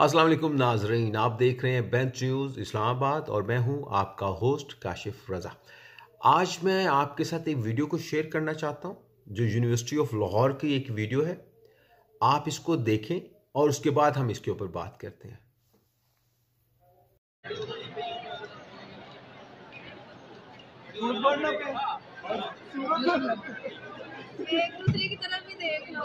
अस्सलाम वालेकुम नाजरीन, आप देख रहे हैं बेंच न्यूज़ इस्लामाबाद और मैं हूँ आपका होस्ट काशिफ रज़ा। आज मैं आपके साथ एक वीडियो को शेयर करना चाहता हूँ, जो यूनिवर्सिटी ऑफ़ लाहौर की एक वीडियो है। आप इसको देखें और उसके बाद हम इसके ऊपर बात करते हैं। एक दूसरे की तरफ़ भी देख लो।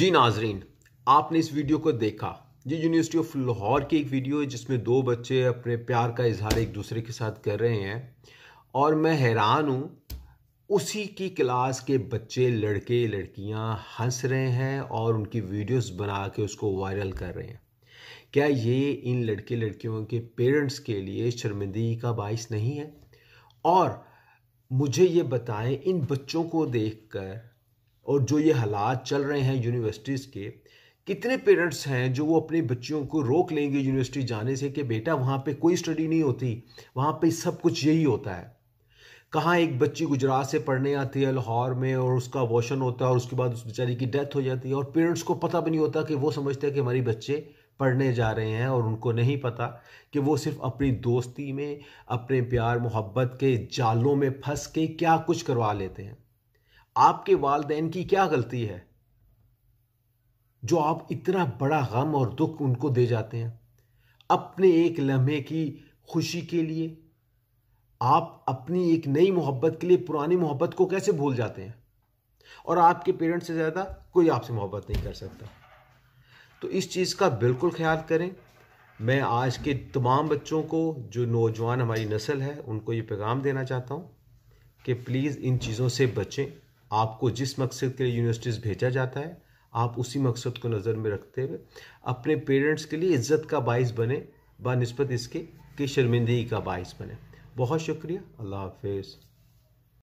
जी नाजरीन, आपने इस वीडियो को देखा। ये यूनिवर्सिटी ऑफ़ लाहौर की एक वीडियो है, जिसमें दो बच्चे अपने प्यार का इजहार एक दूसरे के साथ कर रहे हैं और मैं हैरान हूँ, उसी की क्लास के बच्चे, लड़के, लड़कियाँ हंस रहे हैं और उनकी वीडियोस बना के उसको वायरल कर रहे हैं। क्या ये इन लड़के, लड़कियों के पेरेंट्स के लिए शर्मिंदगी का बायस नहीं है? और मुझे ये बताएँ, इन बच्चों को देखकर और जो ये हालात चल रहे हैं यूनिवर्सिटीज़ के, कितने पेरेंट्स हैं जो वो अपने बच्चियों को रोक लेंगे यूनिवर्सिटी जाने से कि बेटा वहाँ पे कोई स्टडी नहीं होती, वहाँ पे सब कुछ यही होता है। कहाँ एक बच्ची गुजरात से पढ़ने आती है लाहौर में और उसका वॉशन होता है और उसके बाद उस बेचारी की डेथ हो जाती है और पेरेंट्स को पता भी नहीं होता कि वो समझते हैं कि हमारी बच्चे पढ़ने जा रहे हैं और उनको नहीं पता कि वो सिर्फ़ अपनी दोस्ती में, अपने प्यार मोहब्बत के जालों में फंस के क्या कुछ करवा लेते हैं। आपके वालदेन की क्या गलती है? जो आप इतना बड़ा गम और दुख उनको दे जाते हैं, अपने एक लम्हे की खुशी के लिए, आप अपनी एक नई मोहब्बत के लिए पुरानी मोहब्बत को कैसे भूल जाते हैं? और आपके पेरेंट्स से ज़्यादा कोई आपसे मोहब्बत नहीं कर सकता। तो इस चीज़ का बिल्कुल ख्याल करें। मैं आज के तमाम बच्चों को, जो नौजवान हमारी नस्ल है, उनको ये पैगाम देना चाहता हूँ कि प्लीज़ इन चीज़ों से बचें। आपको जिस मकसद के लिए यूनिवर्सिटीज़ भेजा जाता है, आप उसी मकसद को नज़र में रखते हुए अपने पेरेंट्स के लिए इज़्ज़त का बायस बने बनस्बत इसके कि शर्मिंदगी का बायस बने। बहुत शुक्रिया। अल्लाह हाफिज़।